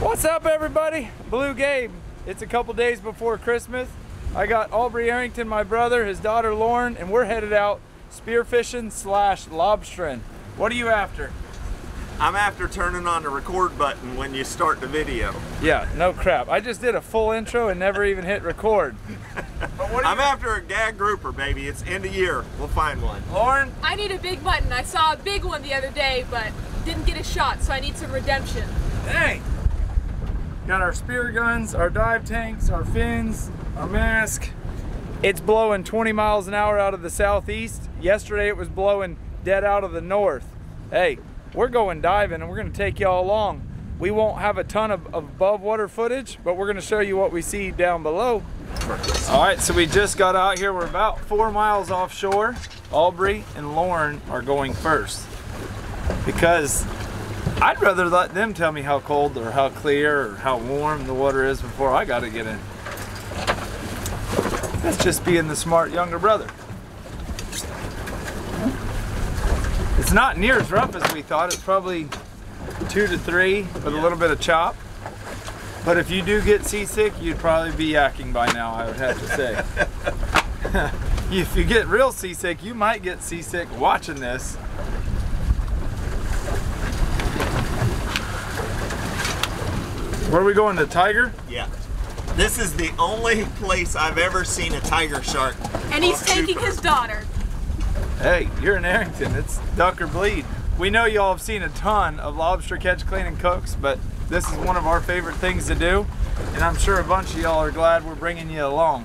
What's up everybody? Blue Gabe. It's a couple days before Christmas. I got Albrey Arrington, my brother, his daughter Lauren, and we're headed out spearfishing slash lobstering. What are you after? I'm after turning on the record button when you start the video. Yeah, no crap. I just did a full intro and never even hit record. I'm after a gag grouper, baby. It's end of year. We'll find one. Lauren? I need a big button. I saw a big one the other day, but didn't get a shot, so I need some redemption. Dang! Got our spear guns, our dive tanks, our fins, our mask. It's blowing 20 miles an hour out of the southeast. Yesterday it was blowing dead out of the north. Hey, we're going diving and we're gonna take y'all along. We won't have a ton of, of above water footage, but we're gonna show you what we see down below. All right, so we just got out here. We're about four miles offshore. Albrey and Lauren are going first because I'd rather let them tell me how cold or how clear or how warm the water is before I gotta get in. That's just being the smart younger brother. It's not near as rough as we thought. It's probably two to three with a little bit of chop. But if you do get seasick, you'd probably be yakking by now, I would have to say. if you get real seasick, you might get seasick watching this. Where are we going, to Tiger? Yeah. This is the only place I've ever seen a tiger shark. And he's taking Super. his daughter. Hey, you're in Arrington. It's duck or bleed. We know y'all have seen a ton of lobster catch, clean, and cooks, but this is one of our favorite things to do, and I'm sure a bunch of y'all are glad we're bringing you along.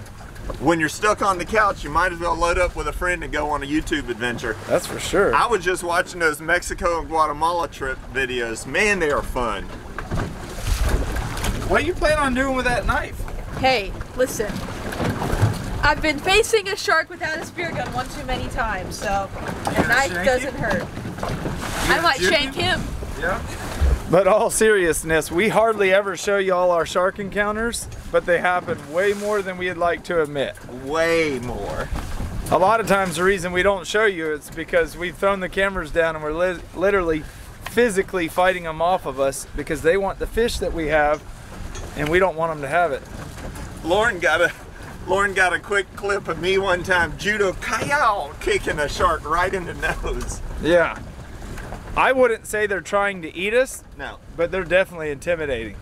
When you're stuck on the couch, you might as well load up with a friend and go on a YouTube adventure. That's for sure. I was just watching those Mexico and Guatemala trip videos. Man, they are fun. What you plan on doing with that knife? Hey, listen. I've been facing a shark without a spear gun one too many times, so a knife doesn't him? hurt. I might shoot shank him. Yeah. But all seriousness, we hardly ever show y'all our shark encounters, but they happen way more than we'd like to admit. Way more. A lot of times the reason we don't show you is because we've thrown the cameras down and we're li literally physically fighting them off of us because they want the fish that we have and we don't want them to have it. Lauren got a Lauren got a quick clip of me one time judo kayow kicking a shark right in the nose. Yeah. I wouldn't say they're trying to eat us, No. but they're definitely intimidating.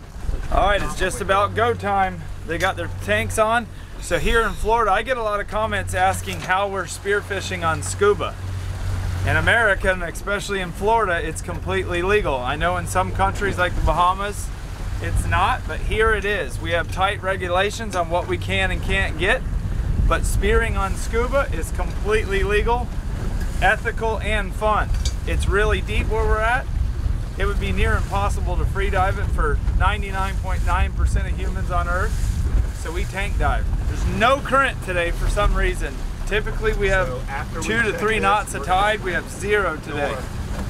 All right, it's just about go time. They got their tanks on. So here in Florida, I get a lot of comments asking how we're spearfishing on scuba. In America, and especially in Florida, it's completely legal. I know in some countries like the Bahamas, it's not, but here it is. We have tight regulations on what we can and can't get, but spearing on scuba is completely legal, ethical, and fun. It's really deep where we're at. It would be near impossible to free dive it for 99.9% of humans on Earth. So we tank dive. There's no current today for some reason. Typically we have So after we two to three this, knots of tide. We have zero today.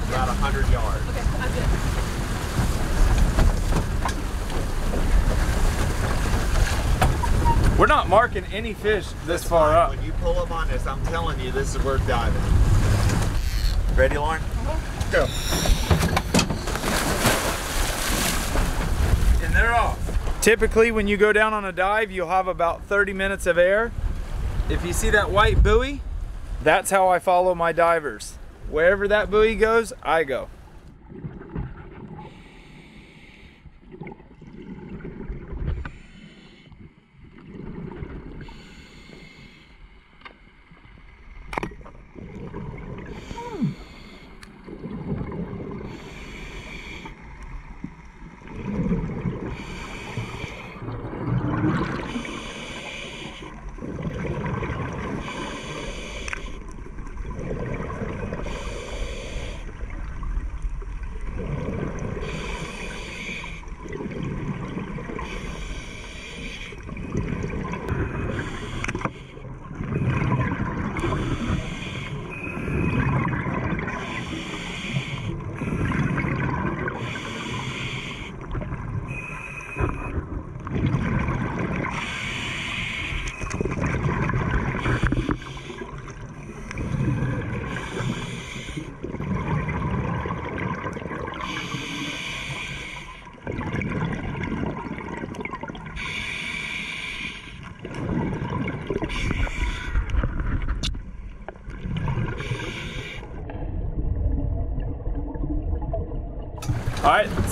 About a hundred yards. Okay, I'm good. We're not marking any fish this far up. When you pull up on this, I'm telling you, this is worth diving. Ready, Lauren? Go. And they're off. Typically, when you go down on a dive, you'll have about 30 minutes of air. If you see that white buoy, that's how I follow my divers. Wherever that buoy goes, I go.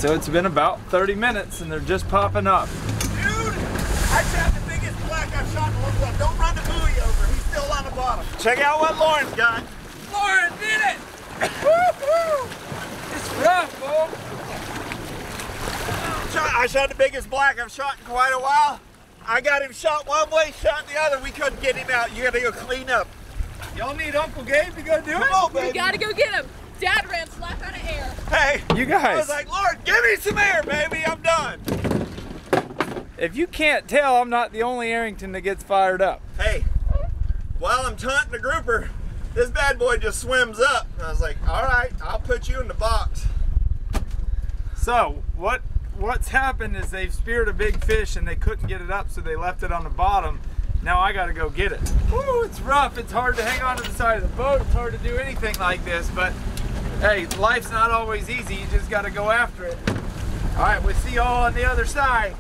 So it's been about 30 minutes and they're just popping up. Dude, I shot the biggest black I've shot in a long time. Don't run the buoy over. He's still on the bottom. Check out what Lauren's got. Lauren did it! Woo-hoo! It's rough, folks. I shot the biggest black I've shot in quite a while. I got him shot one way, shot the other. We couldn't get him out. You gotta go clean up. Y'all need Uncle Gabe to go do Come it? on, We gotta go get him. Dad ran slap out of air. Hey, You guys. I was like, Lord, give me some air, baby. I'm done. if you can't tell, I'm not the only Arrington that gets fired up. Hey, while I'm taunting the grouper, this bad boy just swims up. And I was like, all right, I'll put you in the box. So what what's happened is they've speared a big fish and they couldn't get it up, so they left it on the bottom. Now I gotta go get it. Ooh, it's rough. It's hard to hang on to the side of the boat. It's hard to do anything like this, but hey, life's not always easy. You just gotta go after it. All right, we'll see y'all on the other side.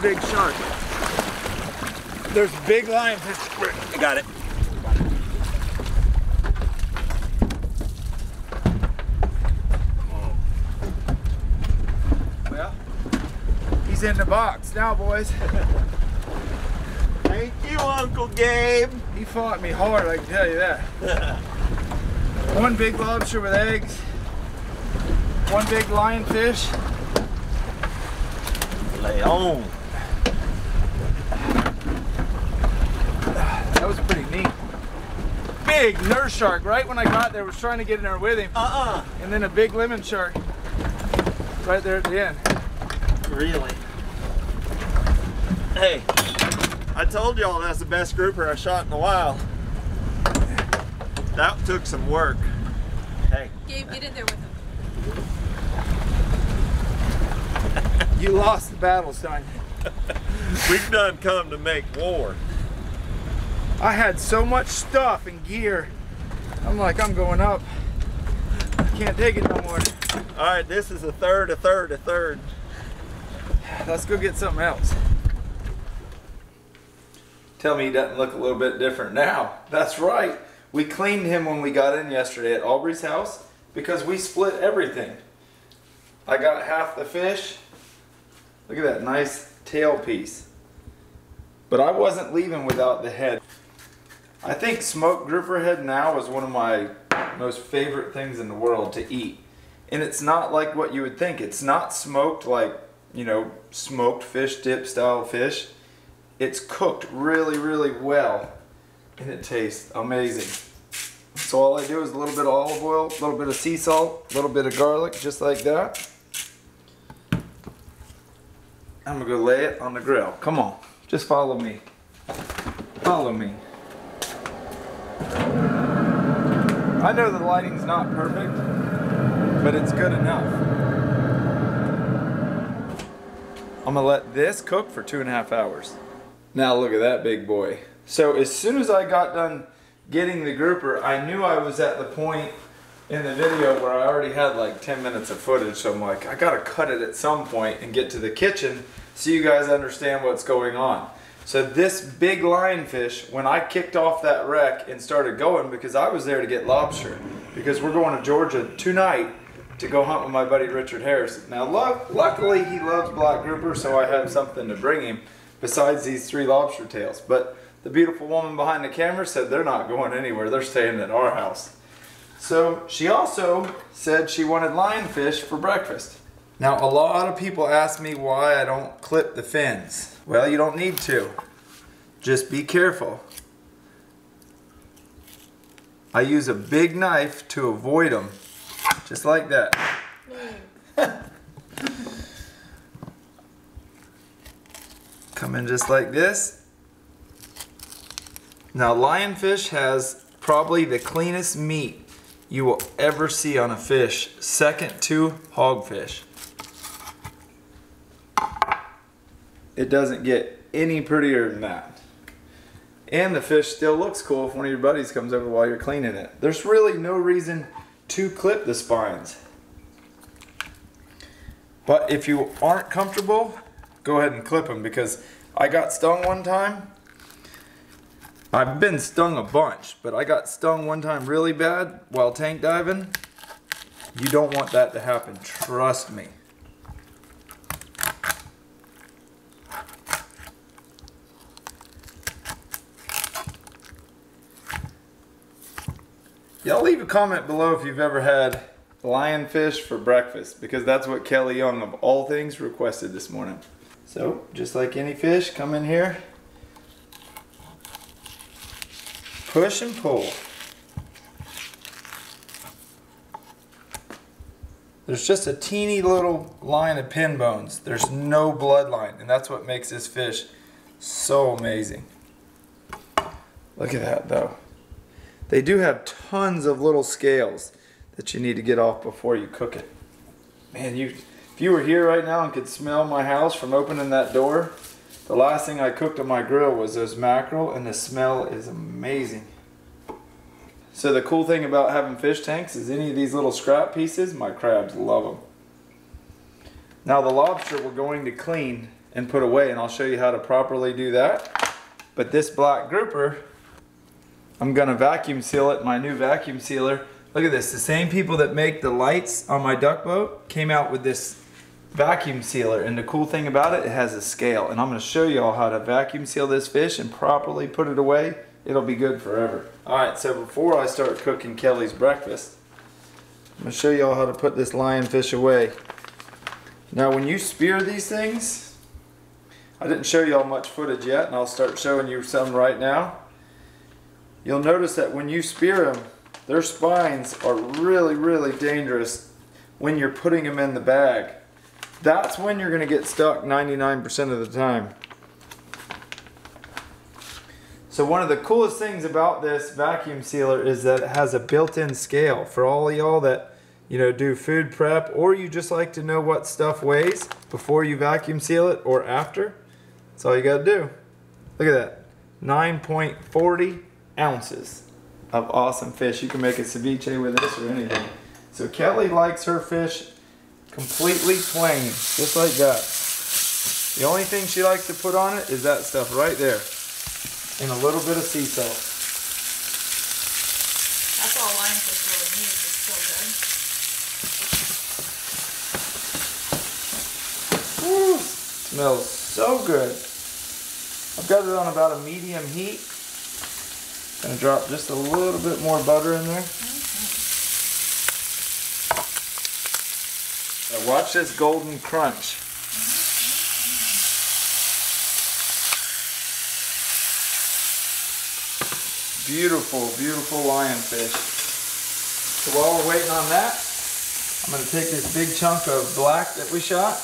Big shark. There's big lionfish. I got it. Well, he's in the box now, boys. Thank you, Uncle Gabe. He fought me hard, I can tell you that. one big lobster with eggs. One big lionfish. Lay on. That was pretty neat. Big nurse shark, right when I got there, was trying to get in there with him. Uh-uh. And then a big lemon shark right there at the end. Really? Hey, I told y'all that's the best grouper I shot in a while. That took some work. Hey, Gabe, get in there with him. You lost the battle, son. we've done come to make war. I had so much stuff and gear. I'm like, I'm going up. I can't take it no more. All right, this is a third, a third, a third. Let's go get something else. Tell me he doesn't look a little bit different now. That's right. We cleaned him when we got in yesterday at Albrey's house because we split everything. I got half the fish. Look at that nice tail piece. But I wasn't leaving without the head. I think smoked grouper head now is one of my most favorite things in the world to eat. And it's not like what you would think. It's not smoked like, you know, smoked fish dip style fish. It's cooked really, really well. And it tastes amazing. So all I do is a little bit of olive oil, a little bit of sea salt, a little bit of garlic, just like that. I'm gonna go lay it on the grill. Come on, just follow me. Follow me. I know the lighting's not perfect, but it's good enough. I'm gonna let this cook for two and a half hours. Now look at that big boy. So as soon as I got done getting the grouper, I knew I was at the point in the video where I already had like 10 minutes of footage. So I'm like, I gotta cut it at some point and get to the kitchen so you guys understand what's going on. So this big lionfish, when I kicked off that wreck and started going, because I was there to get lobster, because we're going to Georgia tonight to go hunt with my buddy Richard Harris. Now, lu- luckily he loves black grouper, so I have something to bring him besides these three lobster tails. But the beautiful woman behind the camera said they're not going anywhere. They're staying at our house. So she also said she wanted lionfish for breakfast. Now, a lot of people ask me why I don't clip the fins. Well, you don't need to. Just be careful. I use a big knife to avoid them. Just like that. Come in just like this. Now, lionfish has probably the cleanest meat you will ever see on a fish, second to hogfish. It doesn't get any prettier than that. And the fish still looks cool if one of your buddies comes over while you're cleaning it. There's really no reason to clip the spines. But if you aren't comfortable, go ahead and clip them because I got stung one time. I've been stung a bunch, but I got stung one time really bad while tank diving. You don't want that to happen, trust me. Y'all leave a comment below if you've ever had lionfish for breakfast because that's what Kelly Young of all things requested this morning. So just like any fish, come in here, push and pull. There's just a teeny little line of pin bones. There's no bloodline and that's what makes this fish so amazing. Look at that though. They do have tons of little scales that you need to get off before you cook it. Man, you if you were here right now and could smell my house from opening that door, the last thing I cooked on my grill was those mackerel and the smell is amazing. So the cool thing about having fish tanks is any of these little scrap pieces, my crabs love them. Now the lobster we're going to clean and put away. And I'll show you how to properly do that. But this black grouper, I'm gonna vacuum seal it, my new vacuum sealer. Look at this, the same people that make the lights on my duck boat came out with this vacuum sealer. And the cool thing about it, it has a scale. And I'm gonna show you all how to vacuum seal this fish and properly put it away. It'll be good forever. All right, so before I start cooking Kelly's breakfast, I'm gonna show you all how to put this lionfish away. Now when you spear these things, I didn't show you all much footage yet and I'll start showing you some right now. You'll notice that when you spear them, their spines are really, really dangerous when you're putting them in the bag. That's when you're gonna get stuck 99% of the time. So one of the coolest things about this vacuum sealer is that it has a built-in scale for all y'all that you know do food prep or you just like to know what stuff weighs before you vacuum seal it or after. That's all you gotta do. Look at that, 9.40 ounces of awesome fish. You can make a ceviche with this or anything. So Kelly likes her fish completely plain, just like that. The only thing she likes to put on it is that stuff right there and a little bit of sea salt. That's all lionfish really needs. It's so good. Woo, smells so good. I've got it on about a medium heat. Gonna drop just a little bit more butter in there. Now watch this golden crunch. Beautiful, beautiful lionfish. So while we're waiting on that, I'm gonna take this big chunk of black that we shot.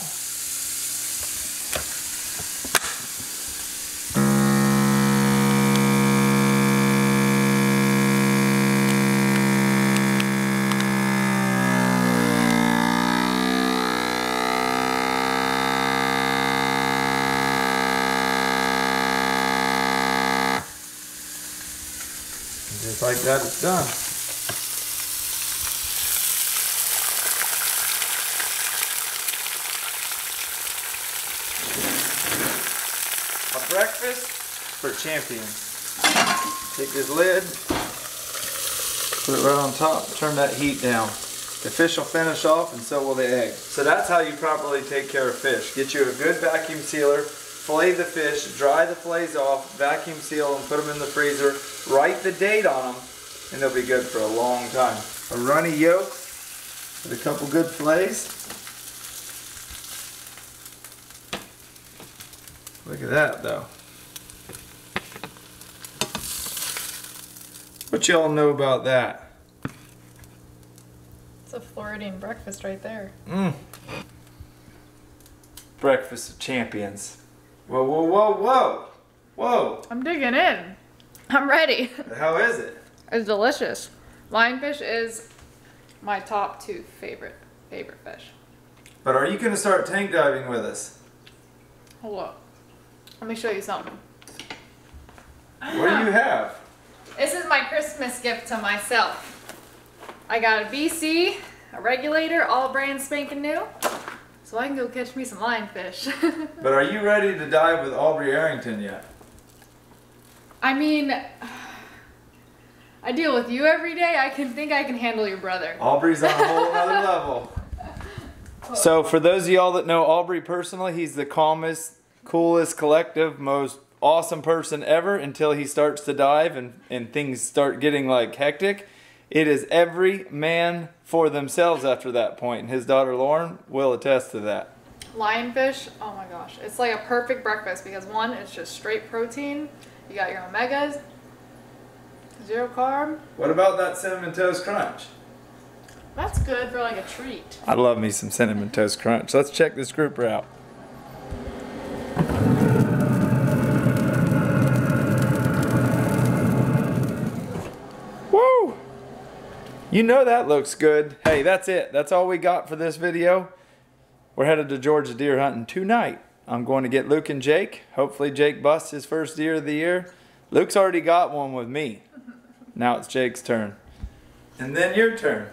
Just like that, it's done. A breakfast for champions. Take this lid, put it right on top, turn that heat down. The fish will finish off and so will the egg. So that's how you properly take care of fish. Get you a good vacuum sealer, fillet the fish, dry the fillets off, vacuum seal them, put them in the freezer, write the date on them, and they'll be good for a long time. A runny yolk with a couple good fillets. Look at that though. What y'all know about that? It's a Floridian breakfast right there. Mm. Breakfast of champions. Whoa, whoa, whoa, whoa! Whoa! I'm digging in. I'm ready. How is it? It's delicious. Lionfish is my top two favorite favorite fish. But are you gonna start tank diving with us? Hold up. Let me show you something. What do you have? This is my Christmas gift to myself. I got a BC, a regulator, all brand spanking new. So I can go catch me some lionfish. But are you ready to dive with Albrey Arrington yet? I mean, I deal with you every day. I can think I can handle your brother. Albrey's on a whole other level. So for those of y'all that know Albrey personally, he's the calmest, coolest, collective, most awesome person ever until he starts to dive and, and things start getting like hectic. It is every man for themselves after that point, and his daughter Lauren will attest to that. Lionfish, oh my gosh. It's like a perfect breakfast because one, it's just straight protein. You got your omegas, zero carb. What about that cinnamon toast crunch? That's good for like a treat. I love me some cinnamon toast crunch. Let's check this grouper out. You know that looks good. Hey, that's it. That's all we got for this video. We're headed to Georgia deer hunting tonight. I'm going to get Luke and Jake. Hopefully Jake busts his first deer of the year. Luke's already got one with me. Now it's Jake's turn. And then your turn.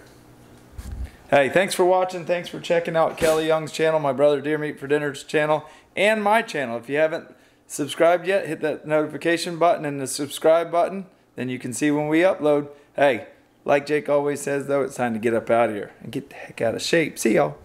Hey, thanks for watching. Thanks for checking out Kelly Young's channel, my brother Deer Meat for Dinner's channel. and my channel. If you haven't subscribed yet, hit that notification button and the subscribe button. Then you can see when we upload. Hey, like Jake always says, though, it's time to get up out of here and get the heck out of shape. See y'all.